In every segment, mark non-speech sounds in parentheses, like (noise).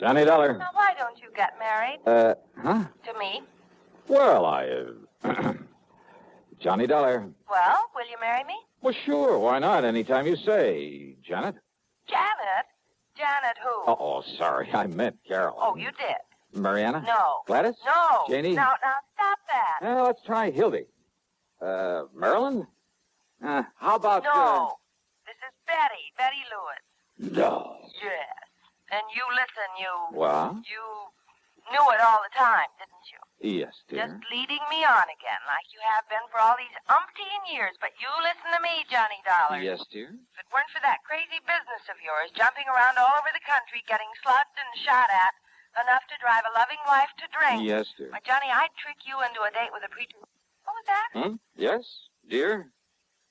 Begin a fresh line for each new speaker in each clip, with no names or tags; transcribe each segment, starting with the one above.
Johnny Dollar.
Now, why don't you get married
Uh, huh?
to me?
Well, I. Uh, (clears throat) Johnny Dollar.
Well, will you marry me?
Well, sure. Why not? Anytime you say. Janet?
Janet? Janet who?
Uh oh, sorry. I meant Carol.
Oh, you did?
Mariana?
No.
Gladys?
No.
Janie?
No, now, stop that.
Well, let's try Hildy. Uh, Marilyn? Uh, how about.
No. This is Betty, Betty Lewis.
Uh... No.
Yes. And you listen, you.
What?
You knew it all the time, didn't you?
Yes, dear.
Just leading me on again, like you have been for all these umpteen years. But you listen to me, Johnny Dollar.
Yes, dear.
If it weren't for that crazy business of yours, jumping around all over the country, getting slugged and shot at, enough to drive a loving wife to drink.
Yes, dear.
Why, Johnny, I'd trick you into a date with a preacher. What was that?
Hmm? Yes, dear?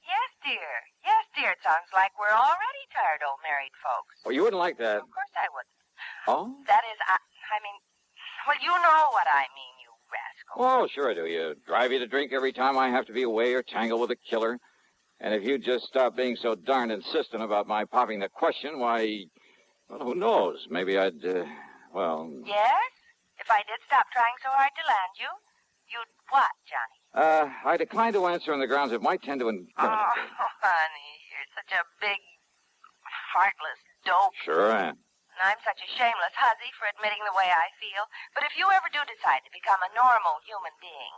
Yes, dear. Yes, dear. It sounds like we're already tired old married folks.
Oh, you wouldn't like that.
Of course I wouldn't.
Oh?
That is, I, I mean, well, you know what I mean, you rascal.
Oh, sure I do. You drive you to drink every time I have to be away or tangle with a killer. And if you'd just stop being so darned insistent about my popping the question, why, well, who knows? Maybe I'd, uh, well,
Yes? If I did stop trying so hard to land you, you'd what, Johnny?
Uh, I decline to answer on the grounds it might tend to incriminate
Oh, honey, you're such a big, heartless dope.
Sure I am.
And I'm such a shameless hussy for admitting the way I feel. But if you ever do decide to become a normal human being,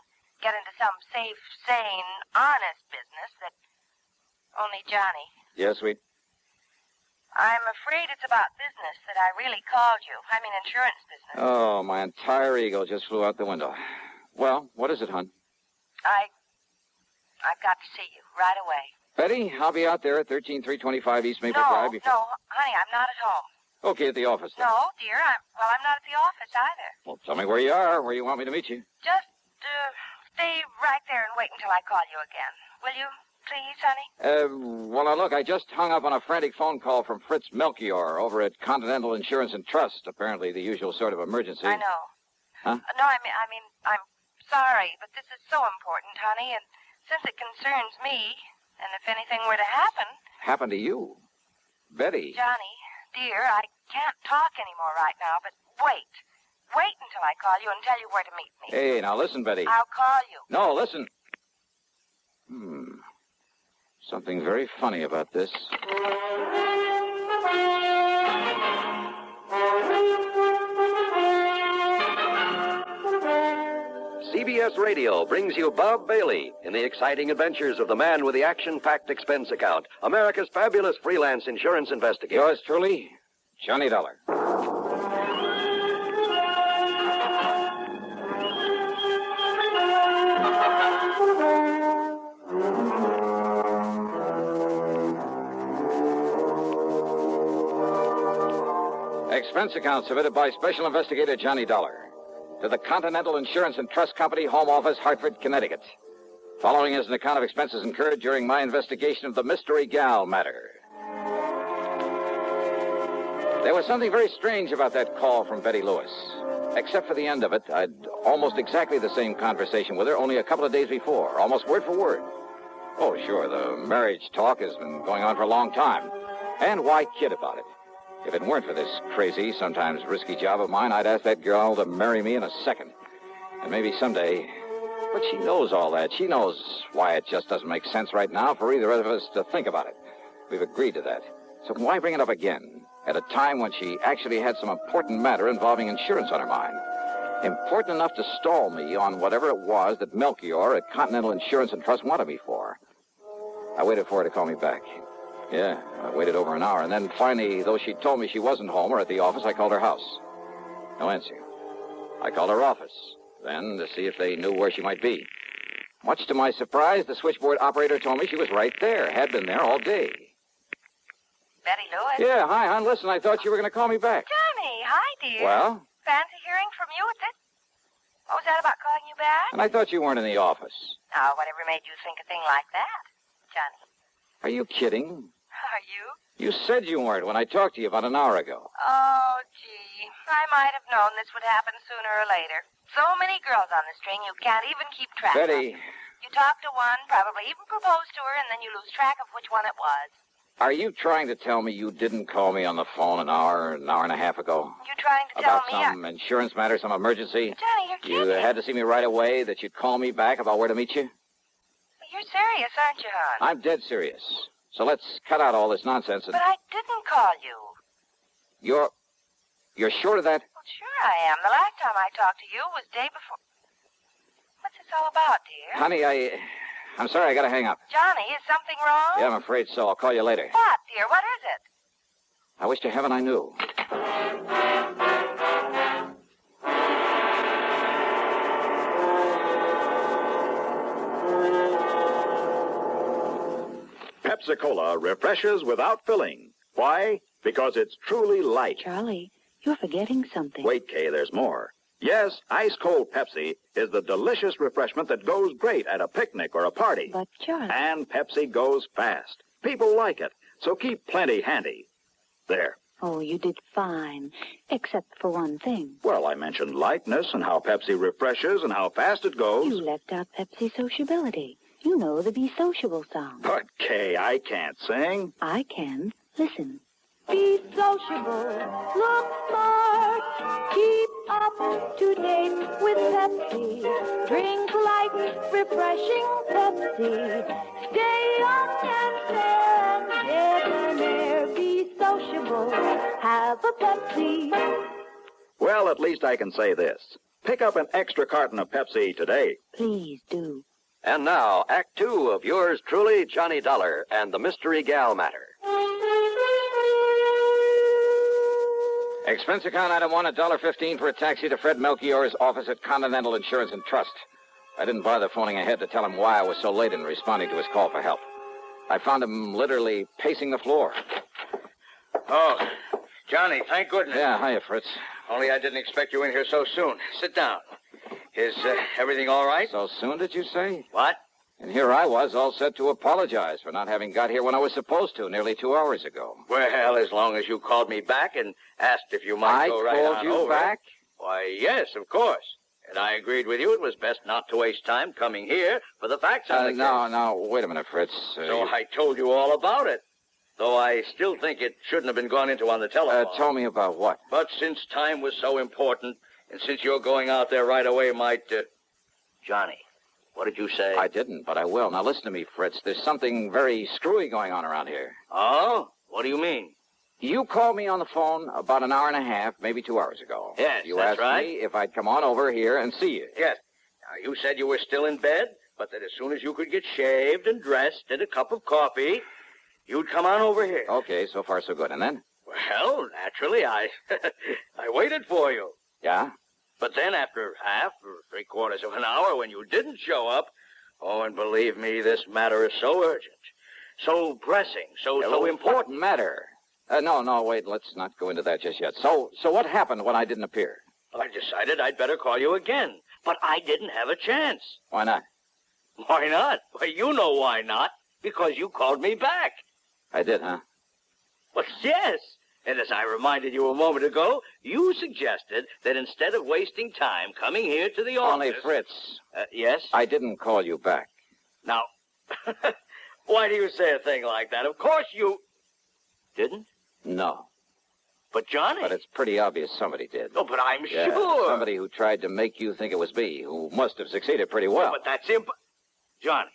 get into some safe, sane, honest business that only Johnny.
Yes, sweet.
I'm afraid it's about business that I really called you. I mean insurance business.
Oh, my entire ego just flew out the window. Well, what is it, hon?
I I've got to see you right away.
Betty, I'll be out there at 13325 East Maple
no,
Drive before.
no, honey, I'm not at home.
Okay, at the office then.
No, dear, I'm well, I'm not at the office either.
Well, tell me where you are, where you want me to meet you.
Just uh, stay right there and wait until I call you again. Will you, please, honey?
Uh, well, now look, I just hung up on a frantic phone call from Fritz Melchior over at Continental Insurance and Trust. Apparently, the usual sort of emergency.
I know.
Huh?
Uh, No, I mean, I mean, I'm sorry, but this is so important, honey, and since it concerns me, and if anything were to happen,
Happened to you, Betty.
Johnny, dear, I can't talk anymore right now, but wait. Wait until I call you and tell you where to meet me.
Hey, now listen, Betty.
I'll call you.
No, listen. Hmm. Something very funny about this.
CBS Radio brings you Bob Bailey in the exciting adventures of the man with the action packed expense account, America's fabulous freelance insurance investigator.
Yours truly, Johnny Dollar. Expense account submitted by Special Investigator Johnny Dollar to the Continental Insurance and Trust Company, Home Office, Hartford, Connecticut. Following is an account of expenses incurred during my investigation of the Mystery Gal matter. There was something very strange about that call from Betty Lewis. Except for the end of it, I'd almost exactly the same conversation with her only a couple of days before, almost word for word. Oh, sure, the marriage talk has been going on for a long time. And why kid about it? If it weren't for this crazy, sometimes risky job of mine, I'd ask that girl to marry me in a second. And maybe someday. But she knows all that. She knows why it just doesn't make sense right now for either of us to think about it. We've agreed to that. So why bring it up again? At a time when she actually had some important matter involving insurance on her mind. Important enough to stall me on whatever it was that Melchior at Continental Insurance and Trust wanted me for. I waited for her to call me back. Yeah, I waited over an hour, and then finally, though she told me she wasn't home or at the office, I called her house. No answer. I called her office, then to see if they knew where she might be. Much to my surprise, the switchboard operator told me she was right there, had been there all day.
Betty Lewis.
Yeah, hi, hon. Listen, I thought you were going to call me back.
Johnny, hi, dear.
Well,
Fancy hearing from you at this? What was that about calling you back?
and I thought you weren't in the office.
Now, whatever made you think a thing like that, Johnny?
Are you kidding?
Are you?
You said you weren't when I talked to you about an hour ago.
Oh, gee. I might have known this would happen sooner or later. So many girls on the string, you can't even keep track of.
Betty,
You talk to one, probably even propose to her, and then you lose track of which one it was.
Are you trying to tell me you didn't call me on the phone an hour, an hour and a half ago?
You're trying to tell me
About
me?
some insurance matter, some emergency?
Johnny, you're
You had to see me right away, that you'd call me back about where to meet you?
You're serious, aren't you, hon?
I'm dead serious. So let's cut out all this nonsense and
But I didn't call you.
you're you're sure of that?
Well, sure I am. The last time I talked to you was day before. What's this all about, dear?
Honey, I I'm sorry, I gotta hang up.
Johnny, is something wrong?
Yeah, I'm afraid so. I'll call you later.
What, dear? What is it?
I wish to heaven I knew.
Pepsi Cola refreshes without filling. Why? Because it's truly light.
Charlie, you're forgetting something.
Wait, Kay, there's more. Yes, ice cold Pepsi is the delicious refreshment that goes great at a picnic or a party.
But, Charlie,
And Pepsi goes fast. People like it, so keep plenty handy. There.
oh, you did fine, except for one thing.
Well, I mentioned lightness and how Pepsi refreshes and how fast it goes.
You left out Pepsi sociability. You know the Be Sociable song.
But, Kay, I can't sing.
I can. Listen. Be sociable, look smart, keep up to date with Pepsi. Drink light, refreshing Pepsi. Stay young and fair and debonair. Be sociable, have a Pepsi.
Well, at least I can say this. Pick up an extra carton of Pepsi today.
Please do.
And now, Act Two of yours truly, Johnny Dollar and the Mystery Gal Matter.
Expense account item one, a dollar fifteen for a taxi to Fred Melchior's office at Continental Insurance and Trust. I didn't bother phoning ahead to tell him why I was so late in responding to his call for help. I found him literally pacing the floor.
Oh, Johnny, thank goodness.
Yeah, hiya, Fritz.
Only I didn't expect you in here so soon. Sit down. Is uh, everything all right?
So soon, did you say?
What?
And here I was, all set to apologize for not having got here when I was supposed to, nearly two hours ago.
Well, as long as you called me back and asked if you might
I
go right on over.
I called you back?
Why, yes, of course. And I agreed with you it was best not to waste time coming here for the facts on
Uh,
the
no,
case.
no, wait a minute, Fritz. Uh,
So I told you all about it. Though I still think it shouldn't have been gone into on the
uh,
telephone.
tell me about what?
But since time was so important, and since you're going out there right away might... Uh... Johnny, what did you say?
I didn't, but I will. Now listen to me, Fritz. There's something very screwy going on around here.
Oh? What do you mean?
You called me on the phone about an hour and a half, maybe two hours ago.
Yes,
You
that's
asked
right.
me if I'd come on over here and see you.
Yes. Now, you said you were still in bed, but that as soon as you could get shaved and dressed and a cup of coffee, you'd come on over here.
Okay, so far so good. And then?
Well, naturally, I (laughs) I waited for you.
Yeah?
But then after half or three quarters of an hour when you didn't show up, oh, and believe me, this matter is so urgent, so pressing, so, so
What
important.
matter? Uh, no, no, wait. Let's not go into that just yet. So, so what happened when I didn't appear?
I decided I'd better call you again, but I didn't have a chance.
Why not?
Why not? Well, you know why not. Because you called me back.
I did, huh?
Well, yes. And as I reminded you a moment ago, you suggested that instead of wasting time coming here to the office...
Only Fritz.
Uh, yes?
I didn't call you back.
Now, (laughs) why do you say a thing like that? Of course you... Didn't?
No.
But Johnny...
But it's pretty obvious somebody did.
Oh, but I'm
Yeah,
sure.
Somebody who tried to make you think it was me, who must have succeeded pretty well.
But that's imp... Johnny.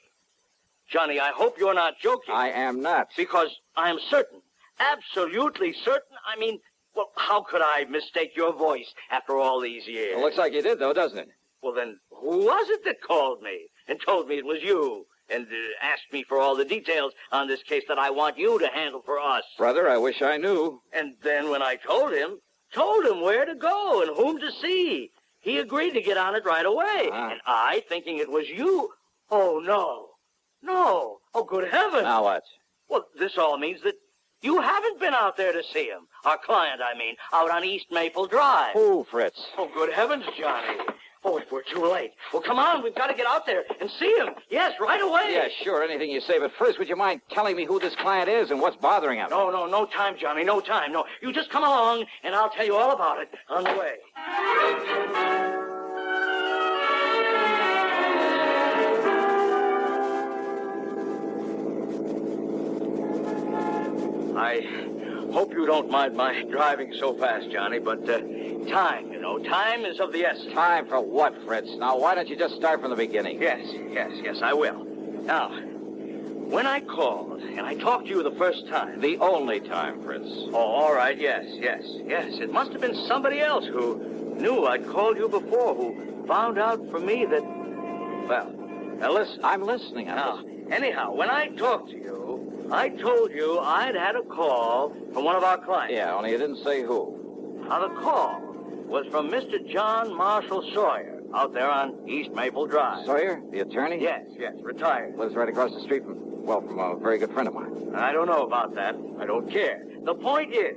Johnny, I hope you're not joking.
I am not.
Because I'm certain, absolutely certain. I mean, well, how could I mistake your voice after all these years?
It looks like you did, though, doesn't it?
Well, then, who was it that called me and told me it was you and uh, asked me for all the details on this case that I want you to handle for us?
Brother, I wish I knew.
And then when I told him, told him where to go and whom to see, he agreed to get on it right away.
Ah.
And I, thinking it was you, oh, no, no, oh, good heavens.
Now what?
Well, this all means that you haven't been out there to see him. Our client, I mean, out on East Maple Drive.
Oh, Fritz?
Oh, good heavens, Johnny. Oh, if we're too late. Well, come on. We've got to get out there and see him. Yes, right away.
Yeah, sure, anything you say. But first, would you mind telling me who this client is and what's bothering him?
No, no, no time, Johnny. No time. No. You just come along, and I'll tell you all about it on the way. I hope you don't mind my driving so fast, Johnny, but uh, time, you know, time is of the essence.
Time for what, Fritz? Now, why don't you just start from the beginning?
Yes, yes, yes, I will. Now, when I called and I talked to you the first time.
The only time, Fritz.
Oh, all right, yes, yes, yes. It must have been somebody else who knew I'd called you before, who found out from me that. Well, now listen.
I'm listening. I'm
Now,
listening.
anyhow, when I talked to you, I told you I'd had a call from one of our clients.
Yeah, only you didn't say who.
Now, the call was from Mr. John Marshall Sawyer out there on East Maple Drive.
Sawyer, the attorney?
Yes, yes, retired.
Lives right across the street from, well, from a very good friend of mine.
I don't know about that. I don't care. The point is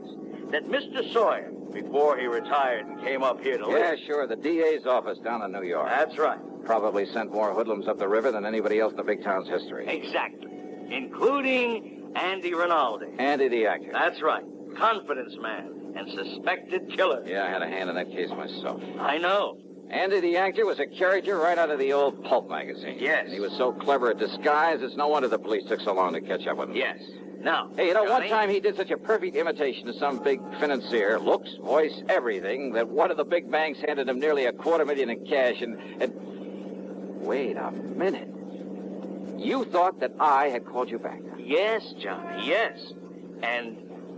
that Mr. Sawyer, before he retired and came up here to live.
Yeah, sure. The DA's office down in New York.
That's right.
Probably sent more hoodlums up the river than anybody else in the big town's history.
Exactly. Including Andy Rinaldi.
Andy the actor.
That's right. Confidence man and suspected killer.
Yeah, I had a hand in that case myself.
I know.
Andy the actor was a character right out of the old pulp magazine.
Yes.
And he was so clever at disguise, it's no wonder the police took so long to catch up with him.
Yes. Now,
Hey, you know, one time he did such a perfect imitation of some big financier, looks, voice, everything, that one of the big banks handed him nearly a quarter million in cash and, and... Wait a minute. You thought that I had called you back.
Yes, Johnny, yes. And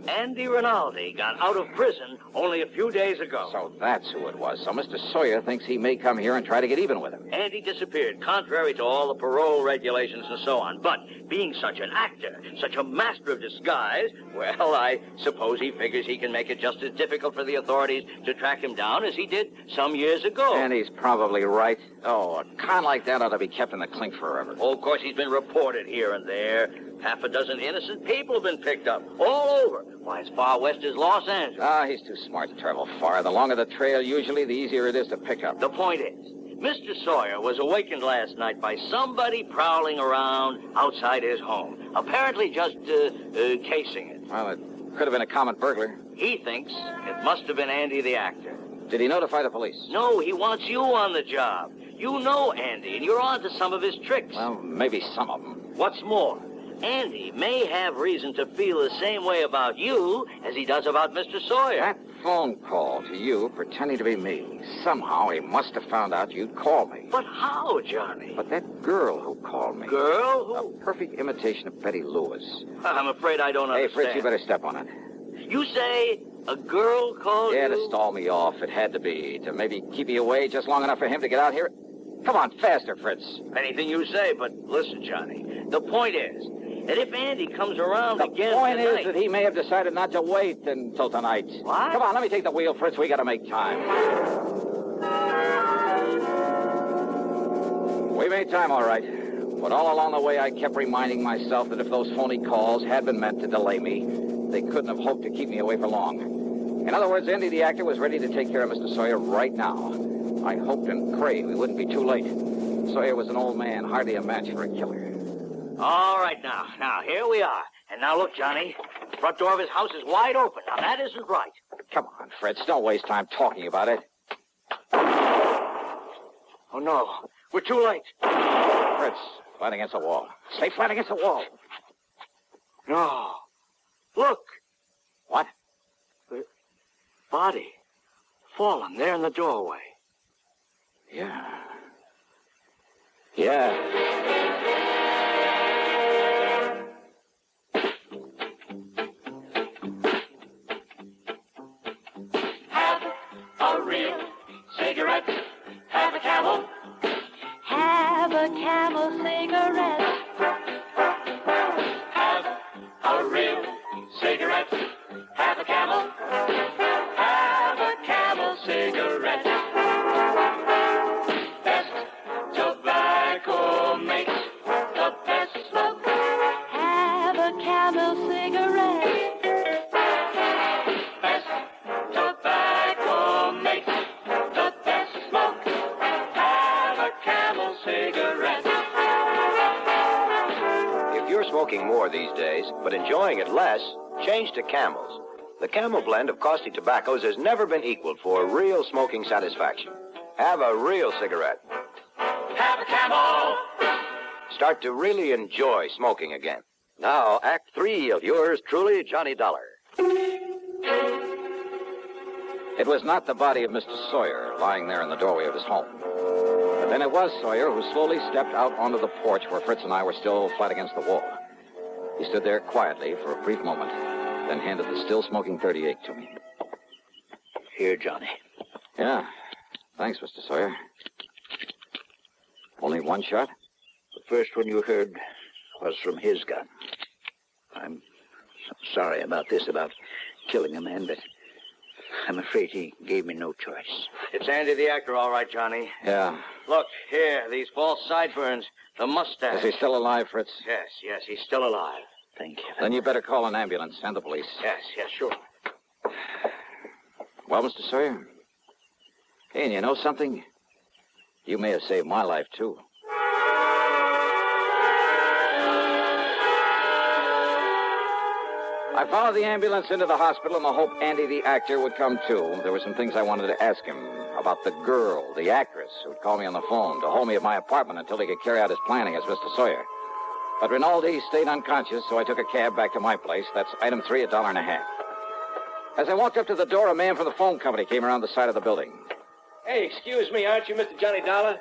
Andy Rinaldi got out of prison only a few days ago.
So that's who it was. So Mr. Sawyer thinks he may come here and try to get even with him.
Andy disappeared, contrary to all the parole regulations and so on. But being such an actor, such a master of disguise, well, I suppose he figures he can make it just as difficult for the authorities to track him down as he did some years ago.
And he's probably right. Oh, a con like that ought to be kept in the clink forever.
Oh, of course, he's been reported here and there. Half a dozen innocent people have been picked up all over. Why, as far west as Los Angeles.
Ah, he's too smart to travel far. The longer the trail, usually, the easier it is to pick up.
The point is, Mr. Sawyer was awakened last night by somebody prowling around outside his home, apparently just uh, uh, casing it.
Well, it could have been a common burglar.
He thinks it must have been Andy the actor.
Did he notify the police?
No, he wants you on the job. You know Andy, and you're on to some of his tricks.
Well, maybe some of them.
What's more, Andy may have reason to feel the same way about you as he does about Mr. Sawyer.
That phone call to you, pretending to be me, somehow he must have found out you'd call me.
But how, Johnny?
But that girl who called me.
Girl Who?
A perfect imitation of Betty Lewis. (laughs)
I'm afraid I don't understand. Hey.
Fritz, you better step on it.
You say a girl called
Yeah,
you?
to stall me off. It had to be. To maybe keep me away just long enough for him to get out here. Come on, faster, Fritz.
Anything you say, but listen, Johnny. The point is if Andy comes around
The
again
point
tonight,
is that he may have decided not to wait until tonight.
What?
Come on, let me take the wheel, Fritz. We gotta make time. We made time, all right. But all along the way, I kept reminding myself that if those phony calls had been meant to delay me, they couldn't have hoped to keep me away for long. In other words, Andy the actor was ready to take care of Mr. Sawyer right now. I hoped and prayed we wouldn't be too late. Sawyer was an old man, hardly a match for a killer.
All right, now, now, here we are. And now look, Johnny, the front door of his house is wide open. Now, that isn't right.
Come on, Fritz, don't waste time talking about it.
Oh, no. We're too late.
Fritz, flat against the wall. Stay flat against the wall.
No. Look,
What?
The body. Fallen there in the doorway.
Yeah. Yeah.
Smoking more these days, but enjoying it less, change to Camels. The Camel blend of costly tobaccos has never been equaled for real smoking satisfaction. Have a real cigarette.
Have a camel.
Start to really enjoy smoking again. Now, Act Three of yours truly, Johnny Dollar.
It was not the body of Mr. Sawyer lying there in the doorway of his home. But then it was Sawyer who slowly stepped out onto the porch where Fritz and I were still flat against the wall. He stood there quietly for a brief moment, then handed the still smoking 38 to me.
Here, Johnny.
Yeah. Thanks, Mr. Sawyer. Only one shot?
The first one you heard was from his gun. I'm sorry about this, about killing a man, but I'm afraid he gave me no choice.
It's Andy the actor, all right, Johnny.
Yeah.
Look, here, these false sideburns, the mustache.
Is he still alive, Fritz?
Yes, yes, he's still alive. Thank you.
Then you better call an ambulance and the police.
Yes, yes, sure.
Well, Mr. Sawyer? Hey, and you know something? You may have saved my life, too. I followed the ambulance into the hospital in the hope Andy the actor would come too. There were some things I wanted to ask him about the girl, the actress, who'd call me on the phone to hold me at my apartment until he could carry out his planning as Mr. Sawyer. But Rinaldi stayed unconscious, so I took a cab back to my place. That's item three, a dollar and a half. As I walked up to the door, a man from the phone company came around the side of the building.
Hey, excuse me, aren't you Mr. Johnny Dollar?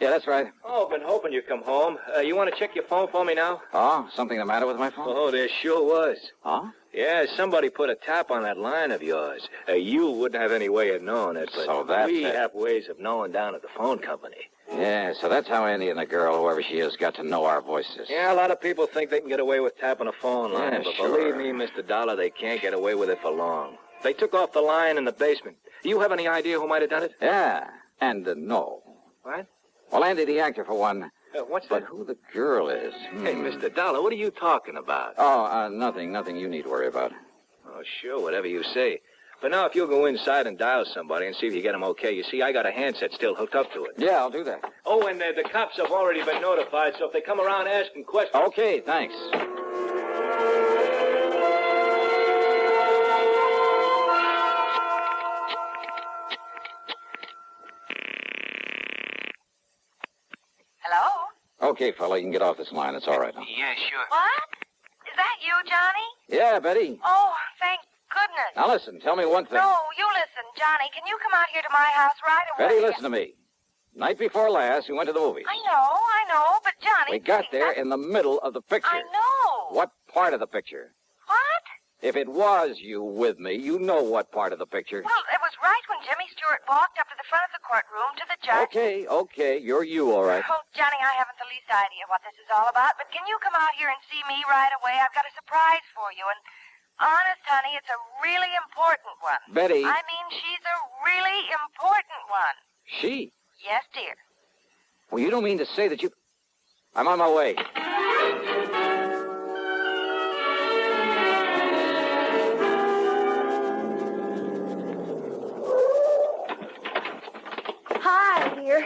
Yeah, that's right.
Oh, been hoping you'd come home. Uh, you want to check your phone for me now?
Oh, something the matter with my phone?
Oh, there sure was.
Oh?
Yeah, somebody put a tap on that line of yours. Uh, you wouldn't have any way of knowing it, but
So
we have ways of knowing down at the phone company.
Yeah, so that's how Andy and the girl, whoever she is, got to know our voices.
Yeah, a lot of people think they can get away with tapping a phone line,
Yeah,
but
sure.
believe me, Mr. Dollar, they can't get away with it for long. They took off the line in the basement. Do you have any idea who might have done it?
Yeah, and uh, no.
What?
Well, Andy the actor, for one.
Uh, what's
But
that?
who the girl is? Hmm.
Hey, Mr. Dollar, what are you talking about?
Oh, uh, nothing, nothing you need to worry about.
Oh, sure, whatever you say. But now, if you'll go inside and dial somebody and see if you get them okay, you see, I got a handset still hooked up to it.
Yeah, I'll do that.
Oh, and uh, the cops have already been notified, so if they come around asking questions.
Okay, thanks. Okay, fella, you can get off this line. It's all right now.
Yeah, sure.
What? Is that you, Johnny?
Yeah, Betty.
Oh, thank goodness.
Now listen, tell me one thing.
No, you listen, Johnny. Can you come out here to my house right away?
Betty, listen to me. Night before last, we went to the movies.
I know, I know, but Johnny.
We got there
I,
in the middle of the picture.
I know.
What part of the picture?
What?
If it was you with me, you know what part of the picture.
Well, it was right when Jimmy Stewart walked up to the front of the courtroom to the judge.
Okay, okay, you're you, all right.
Oh, Johnny, I the least idea what this is all about, but can you come out here and see me right away? I've got a surprise for you, and honest, honey, it's a really important one.
Betty.
I mean, she's a really important one.
She?
Yes, dear.
Well, you don't mean to say that you. I'm on my way.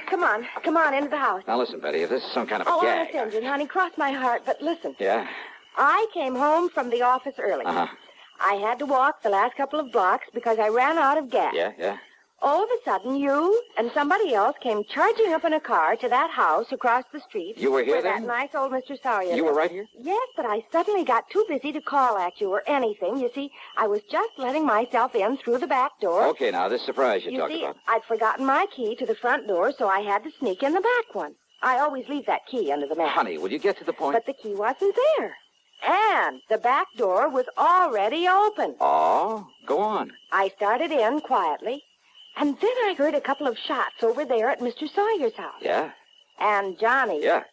Come on. Come on into the house.
Now listen, Betty, if this is some kind of a
Oh,
gag.
honest engine, honey. Cross my heart. But listen,
Yeah?
I came home from the office early.
Uh huh.
I had to walk the last couple of blocks because I ran out of gas.
Yeah, yeah.
All of a sudden, you and somebody else came charging up in a car to that house across the street.
You were here
where
then?
that nice old Mr. Sawyer.
You were right here?
Yes, but I suddenly got too busy to call at you or anything. You see, I was just letting myself in through the back door.
Okay, now, this surprise you,
You
talked
see,
about.
I'd forgotten my key to the front door, so I had to sneak in the back one. I always leave that key under the mat.
Honey, will you get to the point?
But the key wasn't there. And the back door was already open.
Oh, go on.
I started in quietly, and then I heard a couple of shots over there at Mr. Sawyer's house.
Yeah?
And Johnny,
Yeah.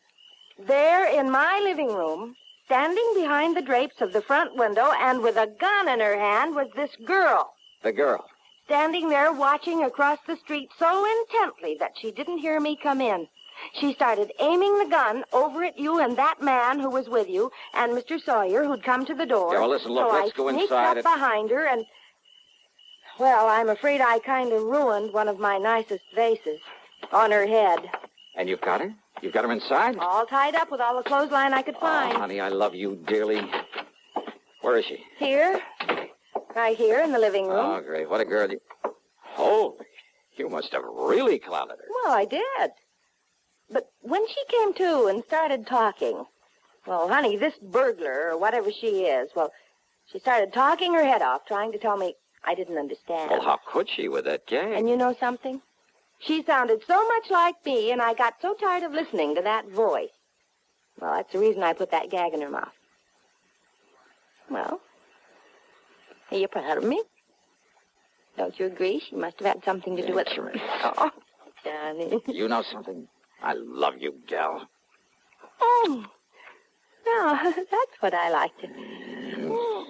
there in my living room, standing behind the drapes of the front window and with a gun in her hand, was this girl.
The girl.
standing there watching across the street so intently that she didn't hear me come in. She started aiming the gun over at you and that man who was with you and Mr. Sawyer who'd come to the door.
Yeah, well, listen, look,
so
let's
I
go
sneaked
inside
up
and-
behind her and... Well, I'm afraid I kind of ruined one of my nicest vases on her head.
And you've got her? You've got her inside?
All tied up with all the clothesline I could oh, find.
Oh, honey, I love you dearly. Where is she?
Here. Right here in the living room.
Oh, great. What a girl. You... Holy, you must have really clouded her.
Well, I did. But when she came to and started talking,
Well, honey, this burglar, or whatever she is, well, she started talking her head off, trying to tell me I didn't understand.
Well, how could she with that gag?
And you know something? She sounded so much like me, and I got so tired of listening to that voice. Well, that's the reason I put that gag in her mouth. Well, are you proud of me? Don't you agree? She must have had something to do with it. (laughs) Oh, Johnny.
You know something? I love you, gal.
Oh, no, (laughs) that's what I like to. Mm.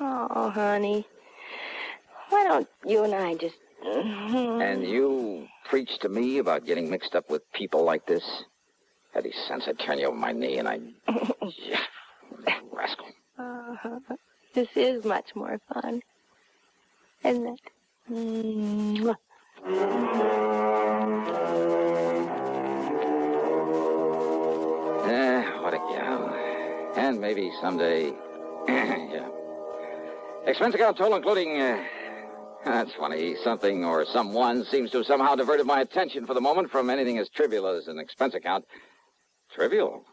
Oh, honey. Why don't you and I just.
And (laughs) you preach to me about getting mixed up with people like this? Any sense I'd turn you over my knee and I... Yeah, rascal.
Uh-huh. This is much more fun, isn't it? Mwah.
Eh, what a gal. And maybe someday... (clears throat) yeah. Expense account total including... Uh, that's funny. Something or someone seems to have somehow diverted my attention for the moment from anything as trivial as an expense account. Trivial?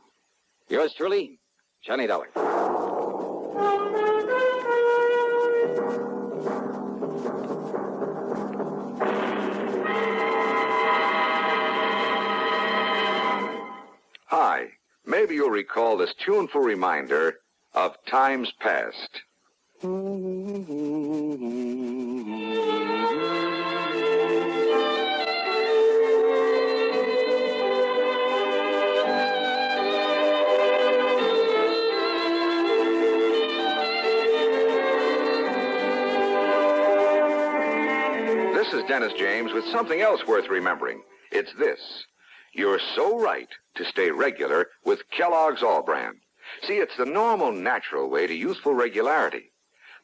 Yours truly, Johnny Dollar.
Hi. Maybe you'll recall this tuneful reminder of times past. This is Dennis James with something else worth remembering. It's this. You're so right to stay regular with Kellogg's All-Bran. See, it's the normal, natural way to youthful regularity.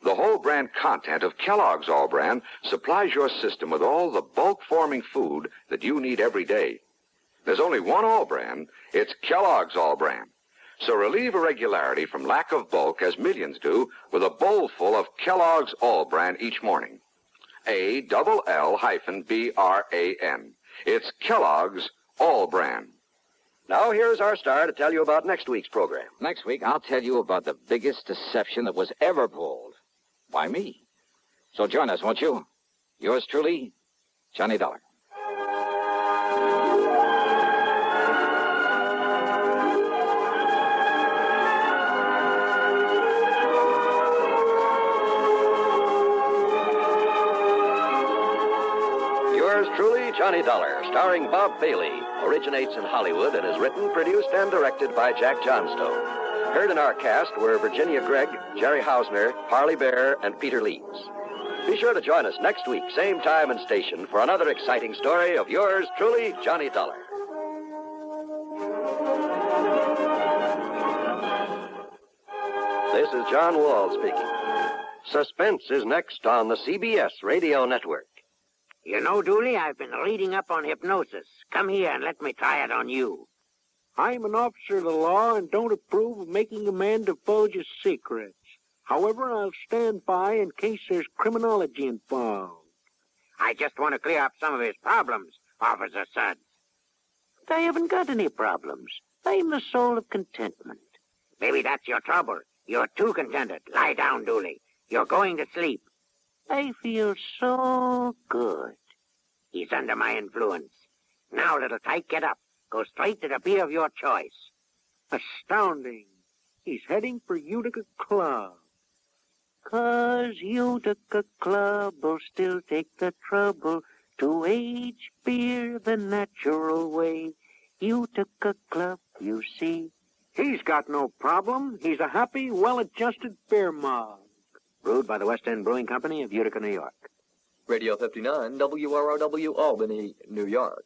The whole brand content of Kellogg's All-Bran supplies your system with all the bulk-forming food that you need every day. There's only one All-Bran. It's Kellogg's All-Bran. So relieve irregularity from lack of bulk as millions do with a bowl full of Kellogg's All-Bran each morning. A double L hyphen B R A N. It's Kellogg's All-Bran.
Now here's our star to tell you about next week's program.
Next week, I'll tell you about the biggest deception that was ever pulled. By me. So join us, won't you? Yours truly, Johnny Dollar.
Yours truly, Johnny Dollar, starring Bob Bailey, originates in Hollywood and is written, produced, and directed by Jack Johnstone. Heard in our cast were Virginia Gregg, Jerry Hausner, Harley Bear, and Peter Leeds. Be sure to join us next week, same time and station, for another exciting story of yours truly, Johnny Dollar. This is John Wall speaking. Suspense is next on the CBS Radio Network.
You know, Dooley, I've been reading up on hypnosis. Come here and let me try it on you.
I'm an officer of the law and don't approve of making a man divulge his secrets. However, I'll stand by in case there's criminology involved.
I just want to clear up some of his problems, Officer. But I haven't got any problems. I'm the soul of contentment. Maybe that's your trouble. You're too contented. Lie down, Dooley. You're going to sleep. I feel so good. He's under my influence. Now, little tyke, get up. Go straight to the beer of your choice.
Astounding. He's heading for Utica Club.
Cause Utica Club will still take the trouble to age beer the natural way. Utica Club, you see.
He's got no problem. He's a happy, well-adjusted beer mug.
Brewed by the West End Brewing Company of Utica, New York.
Radio 59, WROW Albany, New York.